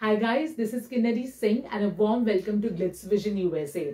Hi guys, this is Kinnari Singh and a warm welcome to Glitz Vision USA.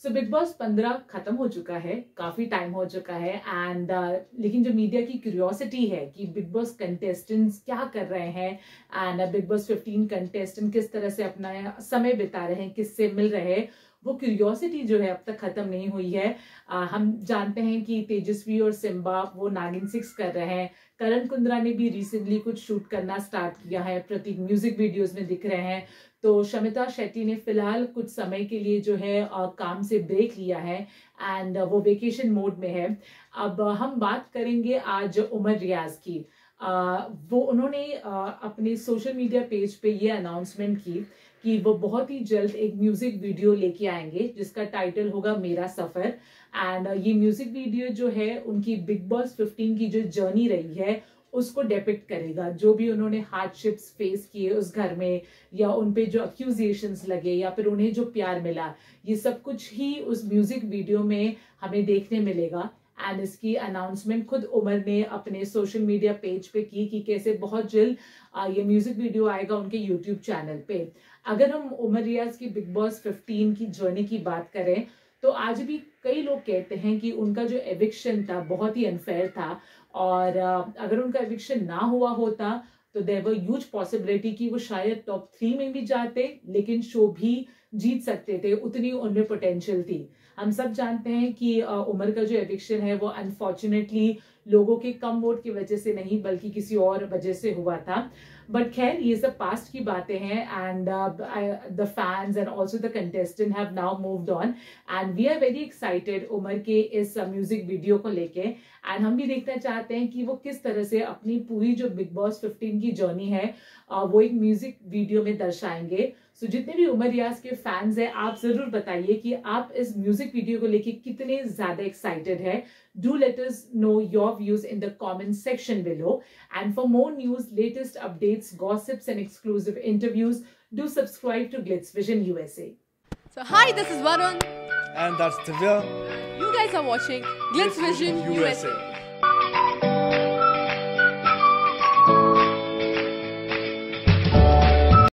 So Bigg Boss 15 खत्म हो चुका है काफ़ी time हो चुका है एंड uh, लेकिन जो मीडिया की क्यूरियोसिटी है कि बिग बॉस कंटेस्टेंट्स क्या कर रहे हैं एंड बिग बॉस 15 कंटेस्टेंट किस तरह से अपना समय बिता रहे हैं किससे मिल रहे हैं वो क्यूरियोसिटी जो है अब तक खत्म नहीं हुई है। आ, हम जानते हैं कि तेजस्वी और सिम्बा वो नागिन सिक्स कर रहे हैं। करण कुंद्रा ने भी रिसेंटली कुछ शूट करना स्टार्ट किया है। प्रतीक म्यूज़िक वीडियोस में दिख रहे हैं। तो शमिता शेट्टी ने फ़िलहाल कुछ समय के लिए जो है आ, काम से ब्रेक लिया है एंड वो वेकेशन मोड में है। अब हम बात करेंगे आज उमर रियाज की। आ, वो उन्होंने आ, अपने सोशल मीडिया पेज पे ये अनाउंसमेंट की कि वो बहुत ही जल्द एक म्यूज़िक वीडियो लेके आएँगे, जिसका टाइटल होगा मेरा सफ़र। एंड ये म्यूज़िक वीडियो जो है, उनकी बिग बॉस 15 की जो जर्नी रही है, उसको डेपिक्ट करेगा। जो भी उन्होंने हार्डशिप्स फेस किए उस घर में, या उन पे जो अक्यूजिएशन लगे, या फिर उन्हें जो प्यार मिला, ये सब कुछ ही उस म्यूज़िक वीडियो में हमें देखने मिलेगा। एंड इसकी अनाउंसमेंट खुद उमर ने अपने सोशल मीडिया पेज पे की कि कैसे बहुत जल्द ये म्यूज़िक वीडियो आएगा उनके यूट्यूब चैनल पे। अगर हम उमर रियाज की बिग बॉस 15 की जर्नी की बात करें तो आज भी कई लोग कहते हैं कि उनका जो एविक्शन था बहुत ही अनफेयर था और अगर उनका एविक्शन ना हुआ होता तो देवर वर यूज़ पॉसिबिलिटी कि वो शायद टॉप थ्री में भी जाते, लेकिन शो भी जीत सकते थे, उतनी उनमें पोटेंशियल थी। हम सब जानते हैं कि उमर का जो एविक्शन है, वो अनफॉर्चुनेटली लोगों के कम वोट की वजह से नहीं, बल्कि किसी और वजह से हुआ था। बट खैर, ये सब पास्ट की बातें हैं and the fans and also the contestant have now moved on and we are very excited Umar के इस म्यूज़िक वीडियो को लेके। एंड हम भी देखना चाहते हैं कि वो किस तरह से अपनी पूरी जो बिग बॉस 15 की जर्नी है वो एक म्यूज़िक वीडियो में दर्शाएँगे। सो so, जितने भी उमर रियाज के फैंस हैं आप ज़रूर बताइए कि आप इस म्यूज़िक वीडियो को लेके कितने ज़्यादा एक्साइटेड है do let us know your views in the comment section below and for more news latest updates gossips and exclusive interviews do subscribe to Glitz Vision USA. So hi, this is Varun. And that's Divya. You guys are watching Glitz Vision USA. USA.